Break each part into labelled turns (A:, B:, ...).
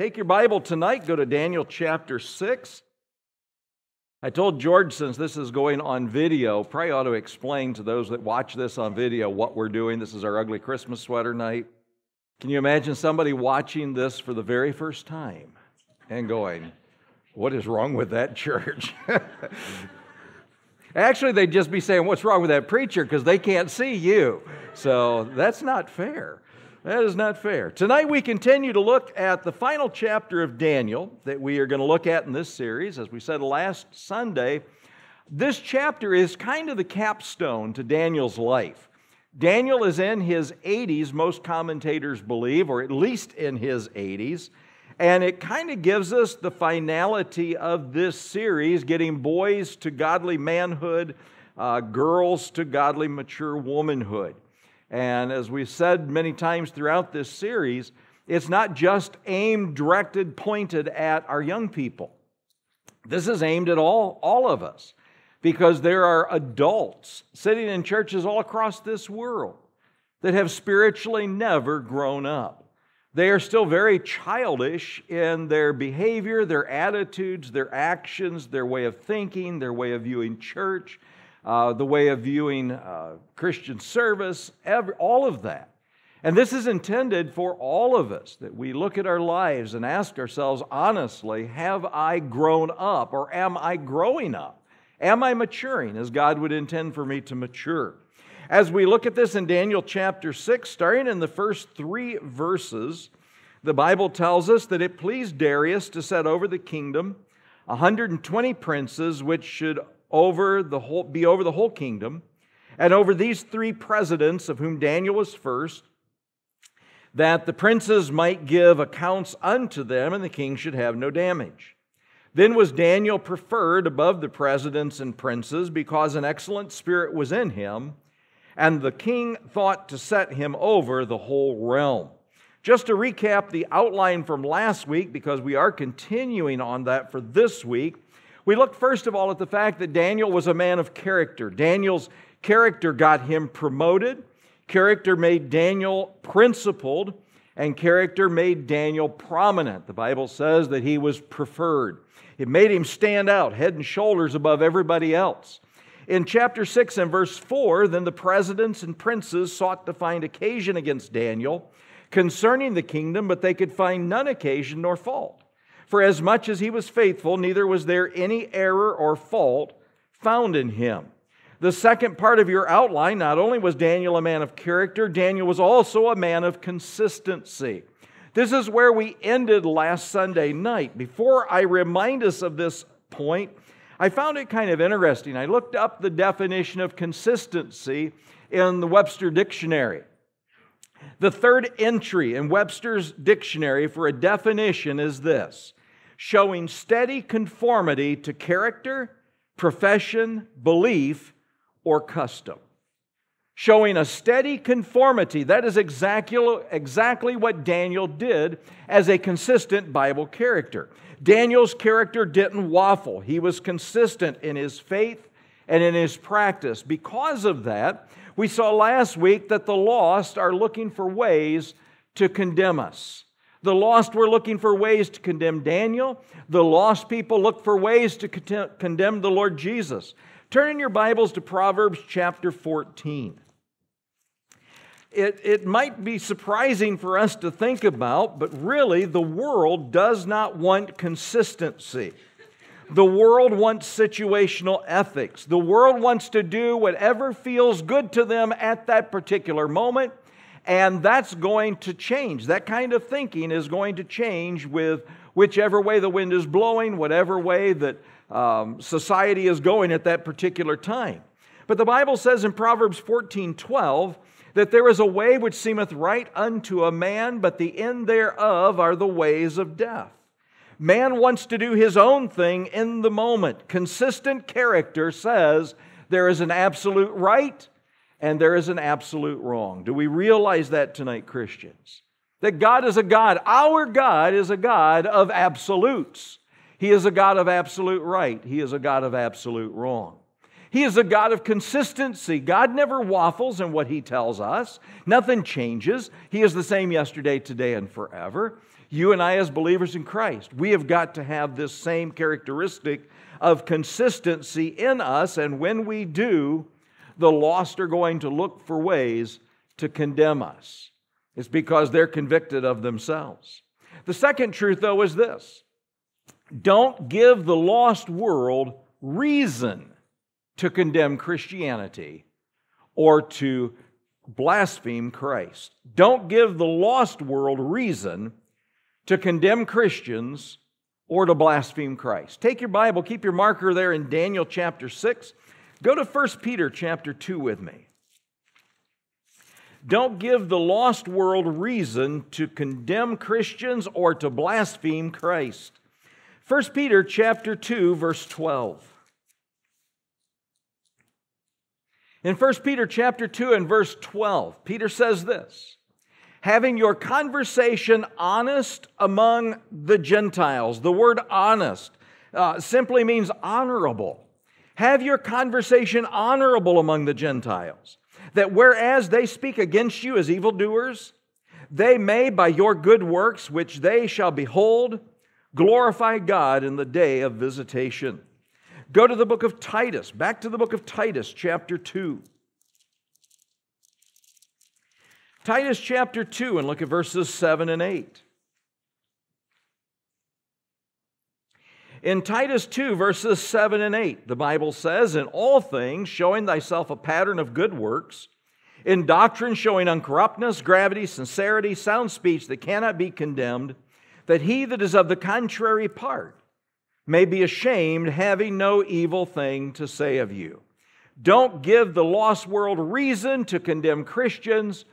A: Take your Bible tonight, go to Daniel chapter 6. I told George, since this is going on video, probably ought to explain to those that watch this on video what we're doing. This is our ugly Christmas sweater night. Can you imagine somebody watching this for the very first time and going, What is wrong with that church? Actually, they'd just be saying, What's wrong with that preacher? because they can't see you. So that's not fair. That is not fair. Tonight we continue to look at the final chapter of Daniel that we are going to look at in this series. As we said last Sunday, this chapter is kind of the capstone to Daniel's life. Daniel is in his 80s, most commentators believe, or at least in his 80s. And it kind of gives us the finality of this series, getting boys to godly manhood, uh, girls to godly mature womanhood. And as we've said many times throughout this series, it's not just aimed, directed, pointed at our young people. This is aimed at all, all of us because there are adults sitting in churches all across this world that have spiritually never grown up. They are still very childish in their behavior, their attitudes, their actions, their way of thinking, their way of viewing church, uh, the way of viewing uh, Christian service, every, all of that. And this is intended for all of us that we look at our lives and ask ourselves honestly, have I grown up or am I growing up? Am I maturing as God would intend for me to mature? As we look at this in Daniel chapter 6, starting in the first three verses, the Bible tells us that it pleased Darius to set over the kingdom 120 princes, which should over the whole, be over the whole kingdom, and over these three presidents, of whom Daniel was first, that the princes might give accounts unto them, and the king should have no damage. Then was Daniel preferred above the presidents and princes, because an excellent spirit was in him, and the king thought to set him over the whole realm. Just to recap the outline from last week, because we are continuing on that for this week, we look first of all at the fact that Daniel was a man of character. Daniel's character got him promoted, character made Daniel principled, and character made Daniel prominent. The Bible says that he was preferred. It made him stand out head and shoulders above everybody else. In chapter 6 and verse 4, then the presidents and princes sought to find occasion against Daniel concerning the kingdom, but they could find none occasion nor fault. For as much as he was faithful, neither was there any error or fault found in him. The second part of your outline not only was Daniel a man of character, Daniel was also a man of consistency. This is where we ended last Sunday night. Before I remind us of this point, I found it kind of interesting. I looked up the definition of consistency in the Webster Dictionary. The third entry in Webster's dictionary for a definition is this showing steady conformity to character, profession, belief, or custom. Showing a steady conformity. That is exactly, exactly what Daniel did as a consistent Bible character. Daniel's character didn't waffle, he was consistent in his faith and in his practice. Because of that, we saw last week that the lost are looking for ways to condemn us. The lost were looking for ways to condemn Daniel. The lost people looked for ways to condemn the Lord Jesus. Turn in your Bibles to Proverbs chapter 14. It, it might be surprising for us to think about, but really, the world does not want consistency. The world wants situational ethics. The world wants to do whatever feels good to them at that particular moment and that's going to change. That kind of thinking is going to change with whichever way the wind is blowing, whatever way that um, society is going at that particular time. But the Bible says in Proverbs 14 12 that there is a way which seemeth right unto a man, but the end thereof are the ways of death. Man wants to do his own thing in the moment. Consistent character says there is an absolute right and there is an absolute wrong. Do we realize that tonight, Christians? That God is a God. Our God is a God of absolutes. He is a God of absolute right. He is a God of absolute wrong. He is a God of consistency. God never waffles in what He tells us, nothing changes. He is the same yesterday, today, and forever. You and I, as believers in Christ, we have got to have this same characteristic of consistency in us. And when we do, the lost are going to look for ways to condemn us. It's because they're convicted of themselves. The second truth, though, is this don't give the lost world reason to condemn Christianity or to blaspheme Christ. Don't give the lost world reason to condemn Christians or to blaspheme Christ. Take your Bible, keep your marker there in Daniel chapter 6. Go to 1 Peter chapter 2 with me. Don't give the lost world reason to condemn Christians or to blaspheme Christ. 1 Peter chapter 2 verse 12. In 1 Peter chapter 2 and verse 12, Peter says this, having your conversation honest among the Gentiles. The word honest uh, simply means honorable. Have your conversation honorable among the Gentiles that whereas they speak against you as evildoers, they may, by your good works, which they shall behold, glorify God in the day of visitation. Go to the book of Titus, back to the book of Titus, chapter 2. Titus chapter 2, and look at verses 7 and 8. In Titus 2, verses 7 and 8, the Bible says, In all things, showing thyself a pattern of good works, in doctrine, showing uncorruptness, gravity, sincerity, sound speech that cannot be condemned, that he that is of the contrary part may be ashamed, having no evil thing to say of you. Don't give the lost world reason to condemn Christians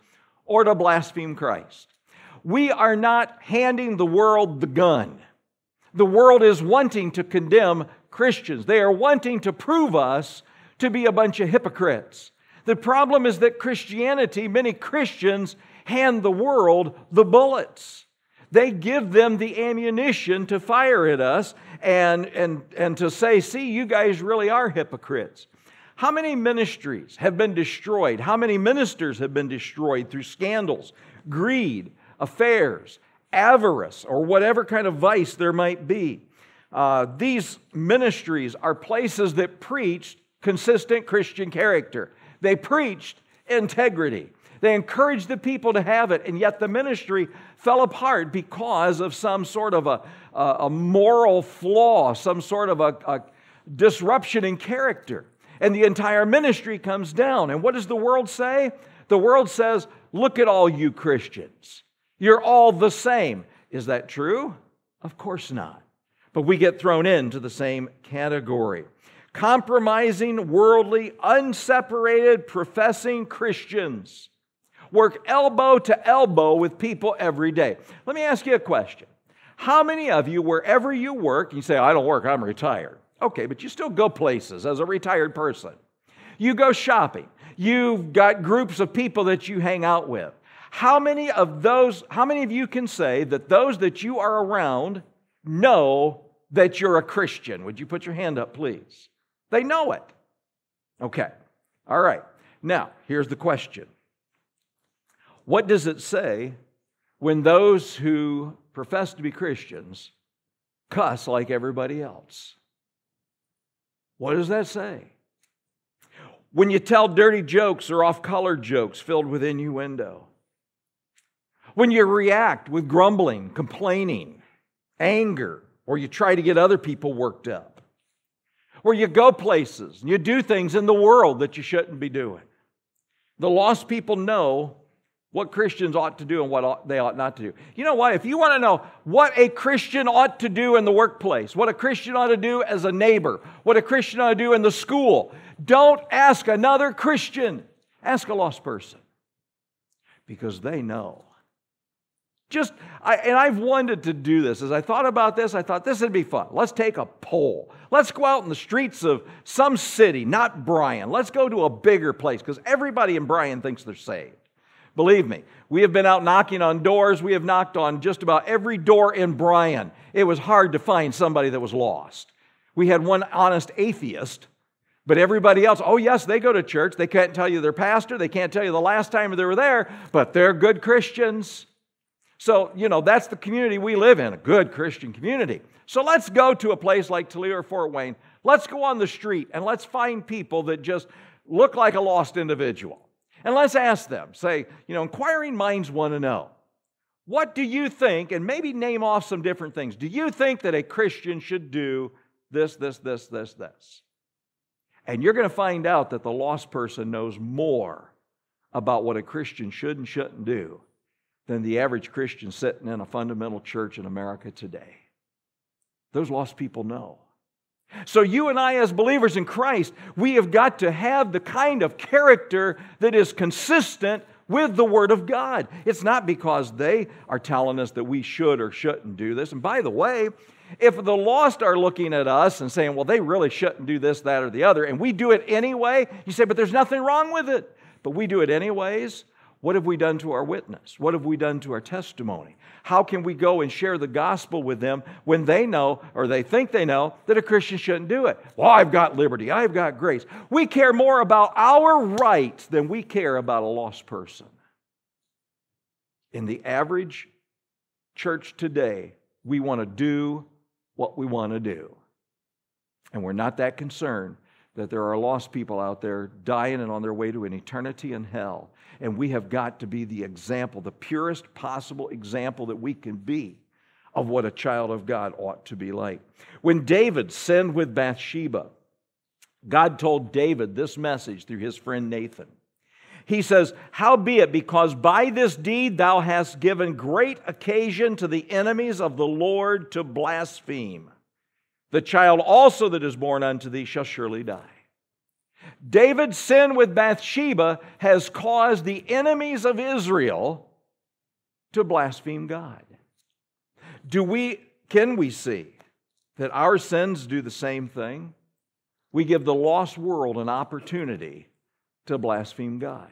A: or to blaspheme Christ. We are not handing the world the gun. The world is wanting to condemn Christians. They are wanting to prove us to be a bunch of hypocrites. The problem is that Christianity, many Christians hand the world the bullets. They give them the ammunition to fire at us and, and, and to say, see, you guys really are hypocrites. How many ministries have been destroyed? How many ministers have been destroyed through scandals, greed, affairs, avarice, or whatever kind of vice there might be. Uh, these ministries are places that preached consistent Christian character. They preached integrity. They encouraged the people to have it, and yet the ministry fell apart because of some sort of a, a moral flaw, some sort of a, a disruption in character. And the entire ministry comes down. And what does the world say? The world says, Look at all you Christians. You're all the same. Is that true? Of course not. But we get thrown into the same category. Compromising, worldly, unseparated, professing Christians work elbow to elbow with people every day. Let me ask you a question. How many of you, wherever you work, you say, I don't work, I'm retired. Okay, but you still go places as a retired person. You go shopping. You've got groups of people that you hang out with. How many of those, how many of you can say that those that you are around know that you're a Christian? Would you put your hand up, please? They know it. Okay. All right. Now, here's the question What does it say when those who profess to be Christians cuss like everybody else? What does that say? When you tell dirty jokes or off color jokes filled with innuendo? When you react with grumbling, complaining, anger, or you try to get other people worked up, or you go places and you do things in the world that you shouldn't be doing. The lost people know what Christians ought to do and what they ought not to do. You know what? If you want to know what a Christian ought to do in the workplace, what a Christian ought to do as a neighbor, what a Christian ought to do in the school, don't ask another Christian. Ask a lost person because they know. Just, I, and I've wanted to do this. As I thought about this, I thought this would be fun. Let's take a poll. Let's go out in the streets of some city, not Bryan. Let's go to a bigger place because everybody in Bryan thinks they're saved. Believe me, we have been out knocking on doors. We have knocked on just about every door in Bryan. It was hard to find somebody that was lost. We had one honest atheist, but everybody else, oh, yes, they go to church. They can't tell you their pastor. They can't tell you the last time they were there, but they're good Christians. So, you know, that's the community we live in, a good Christian community. So let's go to a place like Toledo or Fort Wayne. Let's go on the street and let's find people that just look like a lost individual. And let's ask them, say, you know, inquiring minds want to know. What do you think, and maybe name off some different things, do you think that a Christian should do this, this, this, this, this? And you're going to find out that the lost person knows more about what a Christian should and shouldn't do than the average Christian sitting in a fundamental church in America today. Those lost people know. So, you and I, as believers in Christ, we have got to have the kind of character that is consistent with the Word of God. It's not because they are telling us that we should or shouldn't do this. And by the way, if the lost are looking at us and saying, well, they really shouldn't do this, that, or the other, and we do it anyway, you say, but there's nothing wrong with it. But we do it anyways. What have we done to our witness? What have we done to our testimony? How can we go and share the gospel with them when they know or they think they know that a Christian shouldn't do it? Well, I've got liberty, I've got grace. We care more about our rights than we care about a lost person. In the average church today, we want to do what we want to do. And we're not that concerned that there are lost people out there dying and on their way to an eternity in hell. And we have got to be the example, the purest possible example that we can be of what a child of God ought to be like. When David sinned with Bathsheba, God told David this message through his friend Nathan. He says, Howbeit, because by this deed thou hast given great occasion to the enemies of the Lord to blaspheme. The child also that is born unto thee shall surely die. David's sin with Bathsheba has caused the enemies of Israel to blaspheme God. Do we, can we see that our sins do the same thing? We give the lost world an opportunity to blaspheme God.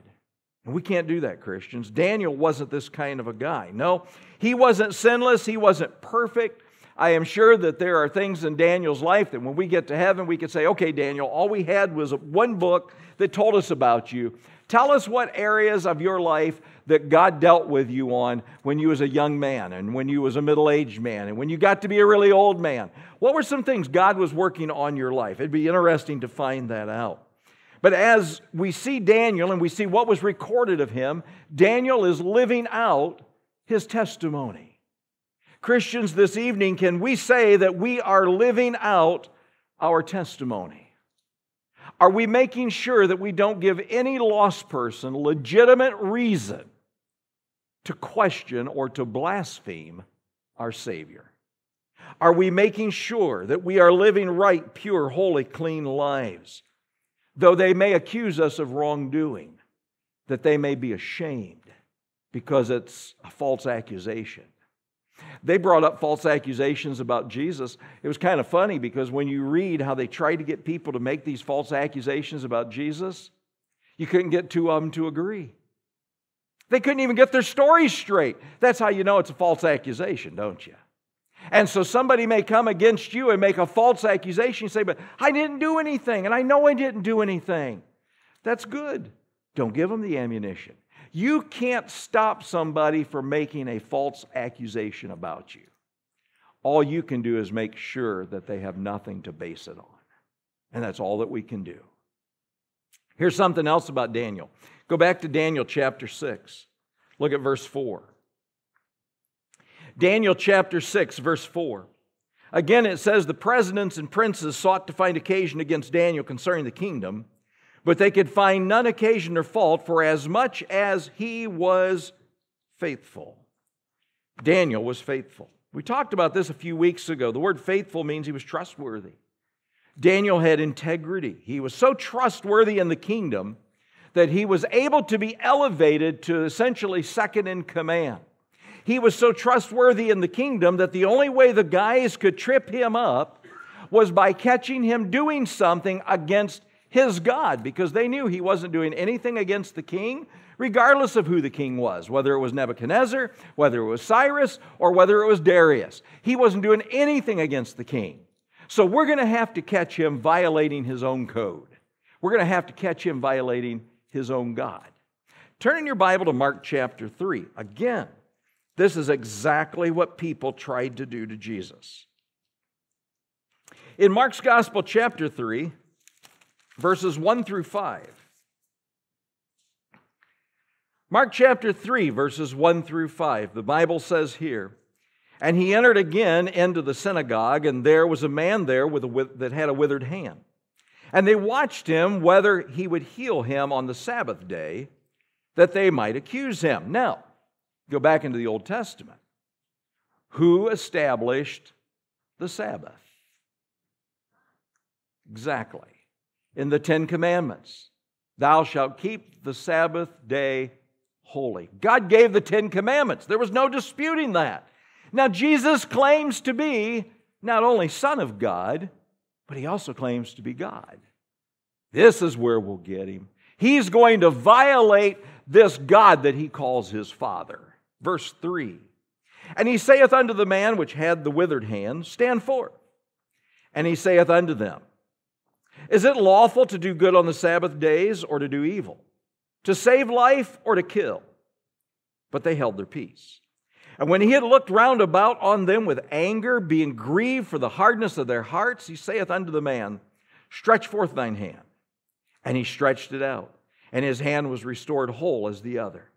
A: And we can't do that, Christians. Daniel wasn't this kind of a guy. No, he wasn't sinless, he wasn't perfect, I am sure that there are things in Daniel's life that when we get to heaven, we can say, okay, Daniel, all we had was one book that told us about you. Tell us what areas of your life that God dealt with you on when you was a young man and when you was a middle-aged man and when you got to be a really old man. What were some things God was working on your life? It'd be interesting to find that out. But as we see Daniel and we see what was recorded of him, Daniel is living out his testimony. Christians, this evening, can we say that we are living out our testimony? Are we making sure that we don't give any lost person legitimate reason to question or to blaspheme our Savior? Are we making sure that we are living right, pure, holy, clean lives? Though they may accuse us of wrongdoing, that they may be ashamed because it's a false accusation. They brought up false accusations about Jesus. It was kind of funny because when you read how they tried to get people to make these false accusations about Jesus, you couldn't get two of them to agree. They couldn't even get their stories straight. That's how you know it's a false accusation, don't you? And so somebody may come against you and make a false accusation and say, But I didn't do anything, and I know I didn't do anything. That's good. Don't give them the ammunition. You can't stop somebody from making a false accusation about you. All you can do is make sure that they have nothing to base it on. And that's all that we can do. Here's something else about Daniel. Go back to Daniel chapter 6. Look at verse 4. Daniel chapter 6, verse 4. Again, it says, The presidents and princes sought to find occasion against Daniel concerning the kingdom but they could find none occasion or fault, for as much as he was faithful. Daniel was faithful. We talked about this a few weeks ago. The word faithful means he was trustworthy. Daniel had integrity. He was so trustworthy in the kingdom that he was able to be elevated to essentially second in command. He was so trustworthy in the kingdom that the only way the guys could trip him up was by catching him doing something against his God because they knew he wasn't doing anything against the king, regardless of who the king was, whether it was Nebuchadnezzar, whether it was Cyrus, or whether it was Darius. He wasn't doing anything against the king. So we're going to have to catch him violating his own code. We're going to have to catch him violating his own God. Turn in your Bible to Mark chapter 3. Again, This is exactly what people tried to do to Jesus. In Mark's Gospel, chapter 3, verses 1 through 5, Mark chapter 3, verses 1 through 5, the Bible says here, And he entered again into the synagogue, and there was a man there with a, that had a withered hand. And they watched him whether he would heal him on the Sabbath day, that they might accuse him. Now, go back into the Old Testament. Who established the Sabbath? Exactly. In the Ten Commandments, thou shalt keep the Sabbath day holy. God gave the Ten Commandments. There was no disputing that. Now, Jesus claims to be not only Son of God, but he also claims to be God. This is where we'll get him. He's going to violate this God that he calls his Father. Verse 3 And he saith unto the man which had the withered hand, Stand forth. And he saith unto them, Is it lawful to do good on the Sabbath days or to do evil? To save life or to kill? But they held their peace. And when he had looked round about on them with anger, being grieved for the hardness of their hearts, he saith unto the man, Stretch forth thine hand. And he stretched it out, and his hand was restored whole as the other.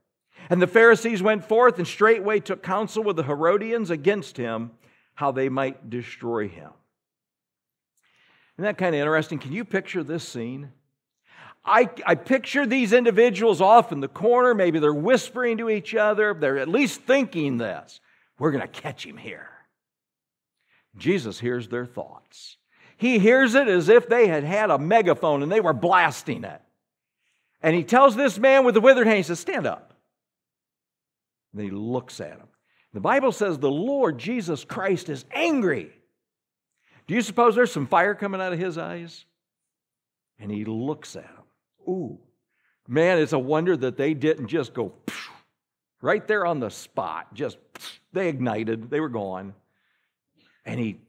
A: And the Pharisees went forth and straightway took counsel with the Herodians against him, how they might destroy him. Isn't that kind of interesting? Can you picture this scene? I, I picture these individuals off in the corner. Maybe they're whispering to each other. They're at least thinking this. We're going to catch him here. Jesus hears their thoughts. He hears it as if they had had a megaphone and they were blasting it. And he tells this man with the withered hand, he says, Stand up. And he looks at him. The Bible says the Lord Jesus Christ is angry. Do you suppose there's some fire coming out of his eyes? And he looks at him. Ooh, man, it's a wonder that they didn't just go right there on the spot. Just they ignited, they were gone. And he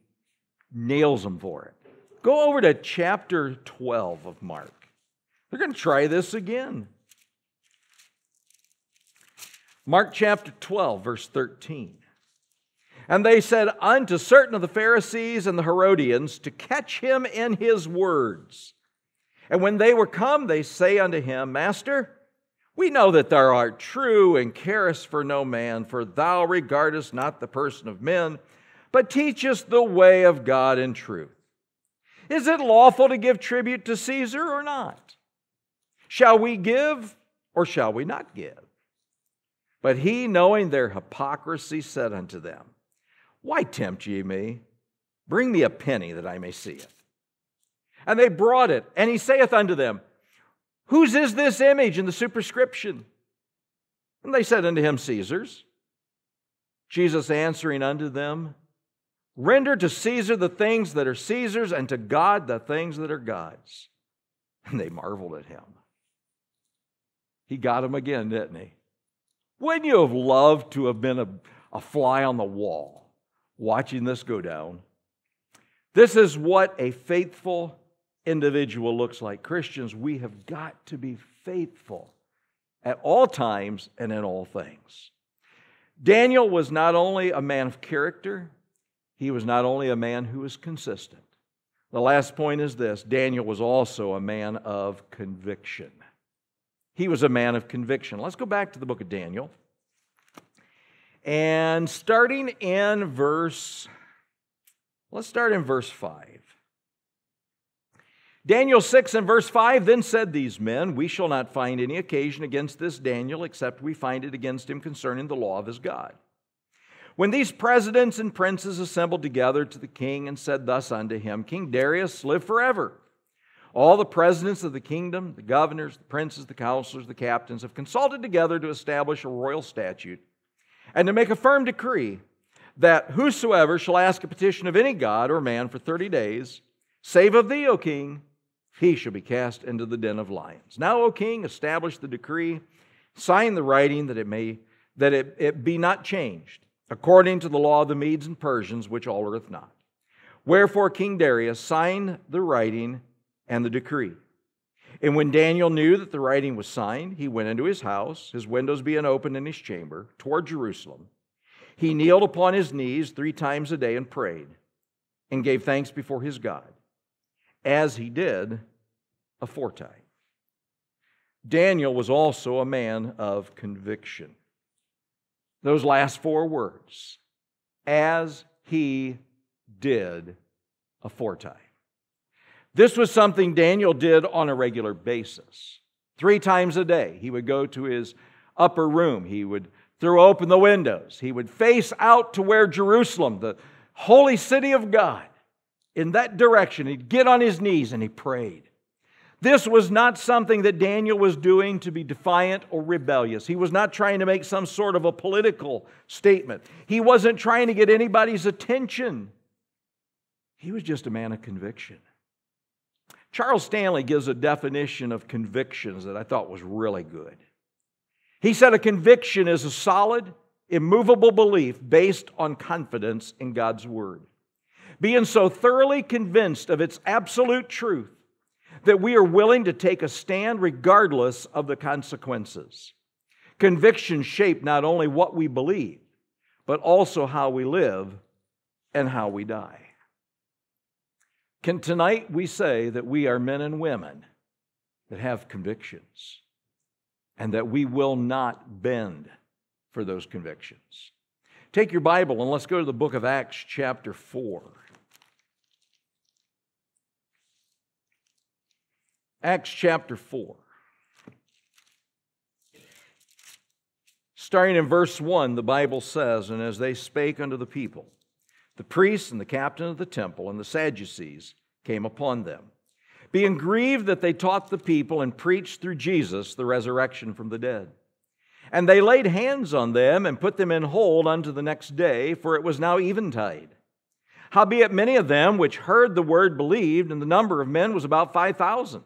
A: nails them for it. Go over to chapter 12 of Mark. They're going to try this again. Mark chapter 12, verse 13. And they said unto certain of the Pharisees and the Herodians to catch him in his words. And when they were come, they say unto him, Master, we know that thou art true and carest for no man, for thou regardest not the person of men, but teachest the way of God in truth. Is it lawful to give tribute to Caesar or not? Shall we give or shall we not give? But he, knowing their hypocrisy, said unto them, Why tempt ye me? Bring me a penny that I may see it. And they brought it, and he saith unto them, Whose is this image in the superscription? And they said unto him, Caesar's. Jesus answering unto them, Render to Caesar the things that are Caesar's, and to God the things that are God's. And they marveled at him. He got him again, didn't he? Wouldn't you have loved to have been a, a fly on the wall watching this go down? This is what a faithful individual looks like. Christians, we have got to be faithful at all times and in all things. Daniel was not only a man of character, he was not only a man who was consistent. The last point is this Daniel was also a man of conviction. He was a man of conviction. Let's go back to the book of Daniel. And starting in verse, let's start in verse 5. Daniel 6 and verse 5 Then said these men, We shall not find any occasion against this Daniel, except we find it against him concerning the law of his God. When these presidents and princes assembled together to the king and said thus unto him, King Darius, live forever. All the presidents of the kingdom, the governors, the princes, the counselors, the captains have consulted together to establish a royal statute and to make a firm decree that whosoever shall ask a petition of any god or man for 30 days, save of thee, O king, he shall be cast into the den of lions. Now, O king, establish the decree, sign the writing that it may that it, it be not changed according to the law of the Medes and Persians, which altereth not. Wherefore King Darius signed the writing and the decree. And when Daniel knew that the writing was signed, he went into his house, his windows being open in his chamber, toward Jerusalem. he kneeled upon his knees three times a day and prayed and gave thanks before his God, as he did aforetime. Daniel was also a man of conviction. Those last four words, as he did aforetime. This was something Daniel did on a regular basis. Three times a day, he would go to his upper room. He would throw open the windows. He would face out to where Jerusalem, the holy city of God, in that direction. He'd get on his knees and he prayed. This was not something that Daniel was doing to be defiant or rebellious. He was not trying to make some sort of a political statement. He wasn't trying to get anybody's attention. He was just a man of conviction. Charles Stanley gives a definition of convictions that I thought was really good. He said a conviction is a solid, immovable belief based on confidence in God's Word. Being so thoroughly convinced of its absolute truth that we are willing to take a stand regardless of the consequences. Convictions shape not only what we believe, but also how we live and how we die. Can tonight we say that we are men and women that have convictions and that we will not bend for those convictions? Take your Bible and let's go to the book of Acts, chapter 4. Acts chapter 4. Starting in verse 1, the Bible says, And as they spake unto the people, the priests and the captain of the temple and the Sadducees came upon them, being grieved that they taught the people and preached through Jesus the resurrection from the dead. And they laid hands on them and put them in hold unto the next day, for it was now eventide. Howbeit, many of them which heard the word believed, and the number of men was about 5,000.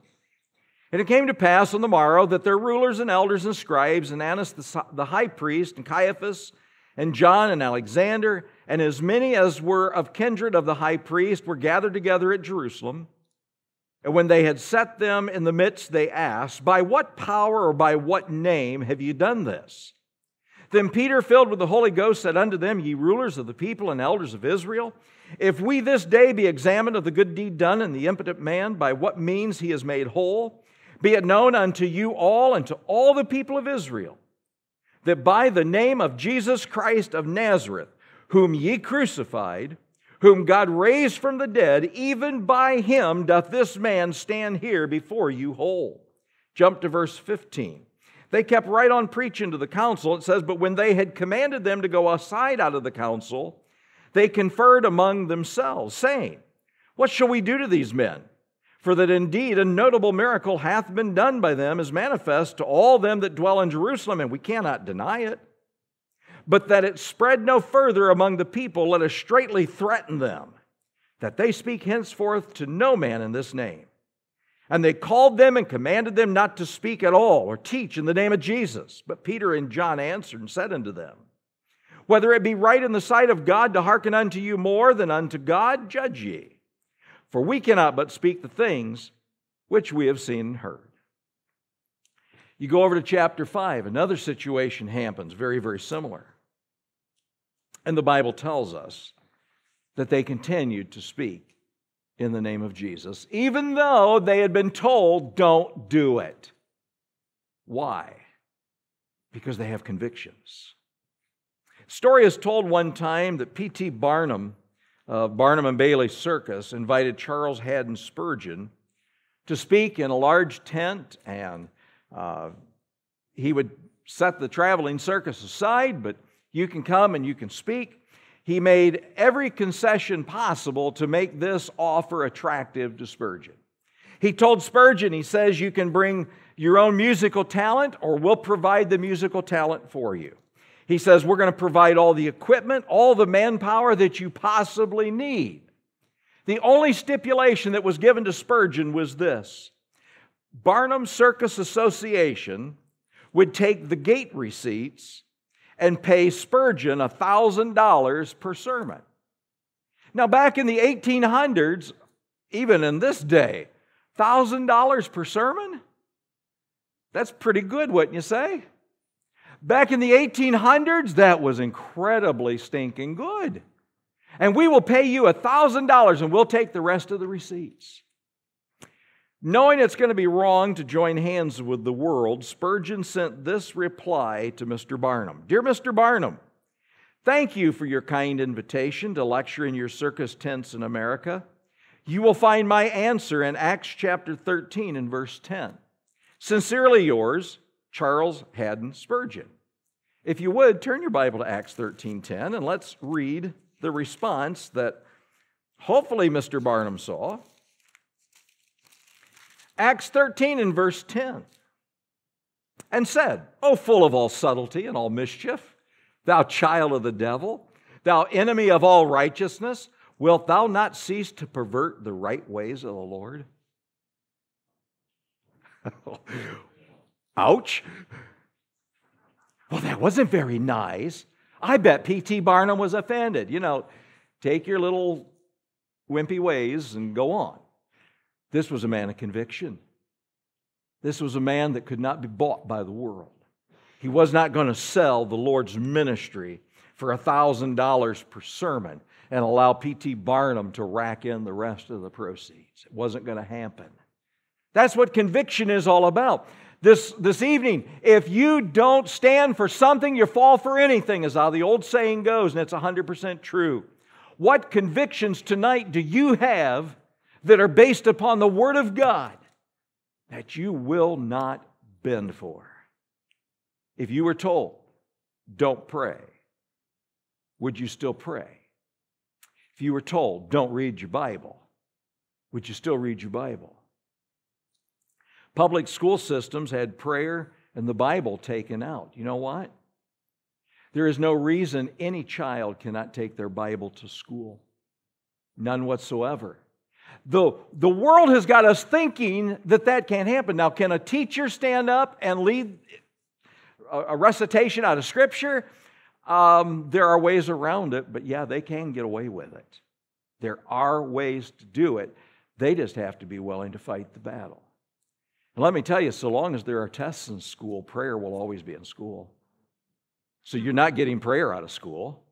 A: And it came to pass on the morrow that their rulers and elders and scribes, and Annas the high priest, and Caiaphas, and John and Alexander, and as many as were of kindred of the high priest were gathered together at Jerusalem. And when they had set them in the midst, they asked, By what power or by what name have you done this? Then Peter, filled with the Holy Ghost, said unto them, Ye rulers of the people and elders of Israel, if we this day be examined of the good deed done in the impotent man, by what means he is made whole, be it known unto you all and to all the people of Israel that by the name of Jesus Christ of Nazareth, whom ye crucified, whom God raised from the dead, even by him doth this man stand here before you whole. Jump to verse 15. They kept right on preaching to the council. It says, But when they had commanded them to go aside out of the council, they conferred among themselves, saying, What shall we do to these men? For that indeed a notable miracle hath been done by them, is manifest to all them that dwell in Jerusalem, and we cannot deny it. But that it spread no further among the people, let us straightly threaten them, that they speak henceforth to no man in this name. And they called them and commanded them not to speak at all or teach in the name of Jesus. But Peter and John answered and said unto them, Whether it be right in the sight of God to hearken unto you more than unto God, judge ye. For we cannot but speak the things which we have seen and heard. You go over to chapter 5, another situation happens, very, very similar. And the Bible tells us that they continued to speak in the name of Jesus, even though they had been told, don't do it. Why? Because they have convictions. Story is told one time that P.T. Barnum uh, Barnum and Bailey Circus invited Charles Haddon Spurgeon to speak in a large tent, and uh, he would set the traveling circus aside, but you can come and you can speak. He made every concession possible to make this offer attractive to Spurgeon. He told Spurgeon, he says, you can bring your own musical talent, or we'll provide the musical talent for you. He says, We're going to provide all the equipment, all the manpower that you possibly need. The only stipulation that was given to Spurgeon was this Barnum Circus Association would take the gate receipts and pay Spurgeon $1,000 per sermon. Now, back in the 1800s, even in this day, $1,000 per sermon? That's pretty good, wouldn't you say? Back in the 1800s, that was incredibly stinking good. And we will pay you $1,000 and we'll take the rest of the receipts. Knowing it's going to be wrong to join hands with the world, Spurgeon sent this reply to Mr. Barnum Dear Mr. Barnum, thank you for your kind invitation to lecture in your circus tents in America. You will find my answer in Acts chapter 13 and verse 10. Sincerely yours, Charles Haddon Spurgeon. If you would, turn your Bible to Acts 13:10 and let's read the response that hopefully Mr. Barnum saw. Acts 13 and verse 10. And said, O full of all subtlety and all mischief, thou child of the devil, thou enemy of all righteousness, wilt thou not cease to pervert the right ways of the Lord? Ouch. Well, that wasn't very nice. I bet P.T. Barnum was offended. You know, take your little wimpy ways and go on. This was a man of conviction. This was a man that could not be bought by the world. He was not going to sell the Lord's ministry for $1,000 per sermon and allow P.T. Barnum to rack in the rest of the proceeds. It wasn't going to happen. That's what conviction is all about. This, this evening, if you don't stand for something, you fall for anything, is how the old saying goes, and it's 100% true. What convictions tonight do you have that are based upon the Word of God that you will not bend for? If you were told, don't pray, would you still pray? If you were told, don't read your Bible, would you still read your Bible? Public school systems had prayer and the Bible taken out. You know what? There is no reason any child cannot take their Bible to school. None whatsoever. The, the world has got us thinking that that can't happen. Now, can a teacher stand up and lead a, a recitation out of Scripture? Um, there are ways around it, but yeah, they can get away with it. There are ways to do it. They just have to be willing to fight the battle. And let me tell you, so long as there are tests in school, prayer will always be in school. So you're not getting prayer out of school.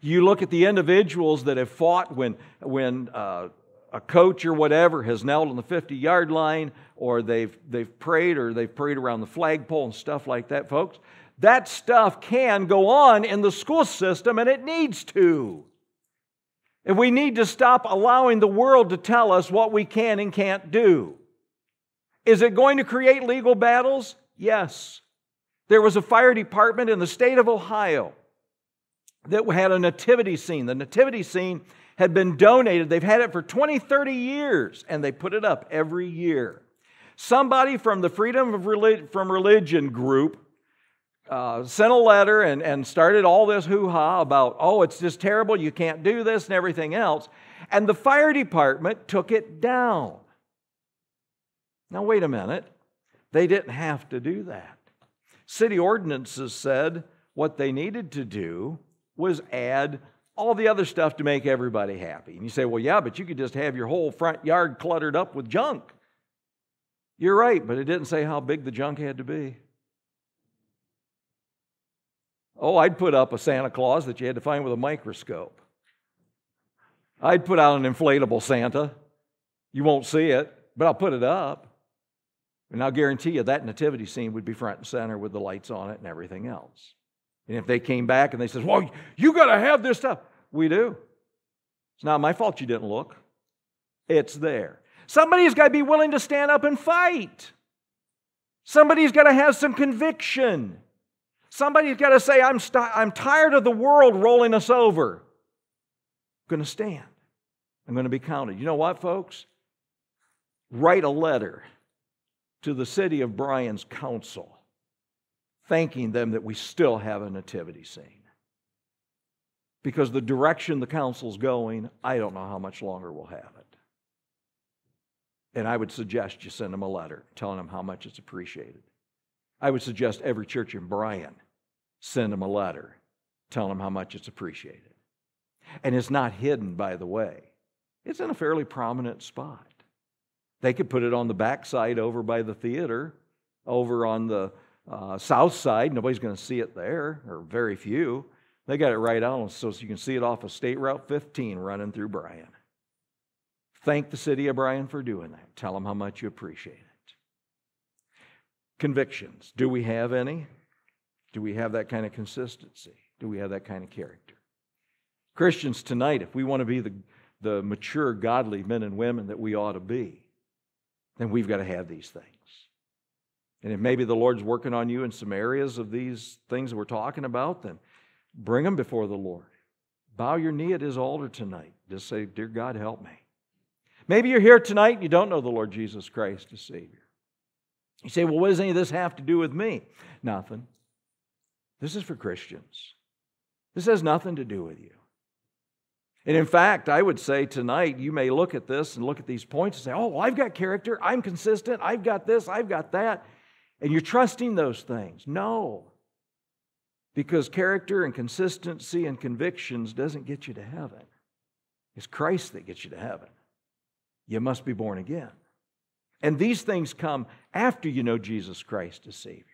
A: You look at the individuals that have fought when, when uh, a coach or whatever has knelt on the 50 yard line, or they've, they've prayed, or they've prayed around the flagpole and stuff like that, folks. That stuff can go on in the school system, and it needs to. And we need to stop allowing the world to tell us what we can and can't do. Is it going to create legal battles? Yes. There was a fire department in the state of Ohio that had a nativity scene. The nativity scene had been donated. They've had it for 20, 30 years, and they put it up every year. Somebody from the Freedom of from Religion group uh, sent a letter and, and started all this hoo ha about, oh, it's just terrible, you can't do this, and everything else. And the fire department took it down. Now, wait a minute. They didn't have to do that. City ordinances said what they needed to do was add all the other stuff to make everybody happy. And you say, well, yeah, but you could just have your whole front yard cluttered up with junk. You're right, but it didn't say how big the junk had to be. Oh, I'd put up a Santa Claus that you had to find with a microscope. I'd put out an inflatable Santa. You won't see it, but I'll put it up. And I'll guarantee you that nativity scene would be front and center with the lights on it and everything else. And if they came back and they said, Well, you got to have this stuff, we do. It's not my fault you didn't look. It's there. Somebody's got to be willing to stand up and fight. Somebody's got to have some conviction. Somebody's got to say, I'm, st- I'm tired of the world rolling us over. I'm going to stand. I'm going to be counted. You know what, folks? Write a letter to the city of Bryan's council, thanking them that we still have a nativity scene. Because the direction the council's going, I don't know how much longer we'll have it. And I would suggest you send them a letter telling them how much it's appreciated. I would suggest every church in Bryan send them a letter telling them how much it's appreciated. And it's not hidden, by the way, it's in a fairly prominent spot. They could put it on the backside over by the theater, over on the uh, south side, nobody's going to see it there, or very few. They got it right out so you can see it off of State Route 15 running through Bryan. Thank the city of Bryan for doing that. Tell them how much you appreciate it. Convictions. Do we have any? Do we have that kind of consistency? Do we have that kind of character? Christians, tonight, if we want to be the, the mature, godly men and women that we ought to be, then we've got to have these things. And if maybe the Lord's working on you in some areas of these things we're talking about, then bring them before the Lord. Bow your knee at His altar tonight. Just say, Dear God, help me. Maybe you're here tonight and you don't know the Lord Jesus Christ as Savior. You say, Well, what does any of this have to do with me? Nothing. This is for Christians. This has nothing to do with you. And in fact, I would say tonight, you may look at this and look at these points and say, Oh, I've got character. I'm consistent. I've got this. I've got that. And you're trusting those things. No. Because character and consistency and convictions doesn't get you to heaven. It's Christ that gets you to heaven. You must be born again. And these things come after you know Jesus Christ as Savior.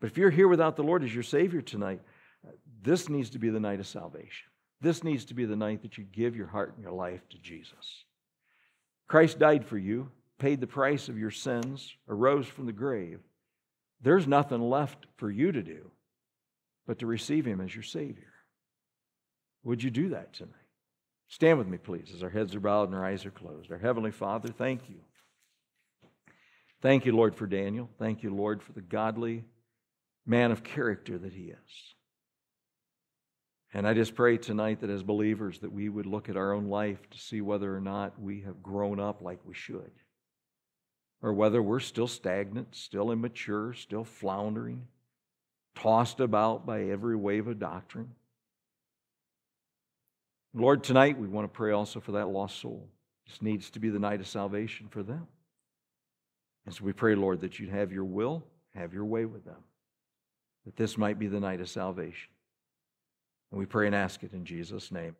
A: But if you're here without the Lord as your Savior tonight, this needs to be the night of salvation. This needs to be the night that you give your heart and your life to Jesus. Christ died for you, paid the price of your sins, arose from the grave. There's nothing left for you to do but to receive Him as your Savior. Would you do that tonight? Stand with me, please, as our heads are bowed and our eyes are closed. Our Heavenly Father, thank you. Thank you, Lord, for Daniel. Thank you, Lord, for the godly man of character that he is. And I just pray tonight that as believers that we would look at our own life to see whether or not we have grown up like we should or whether we're still stagnant, still immature, still floundering, tossed about by every wave of doctrine. Lord, tonight we want to pray also for that lost soul. This needs to be the night of salvation for them. And so we pray, Lord, that you'd have your will, have your way with them, that this might be the night of salvation. And we pray and ask it in Jesus' name.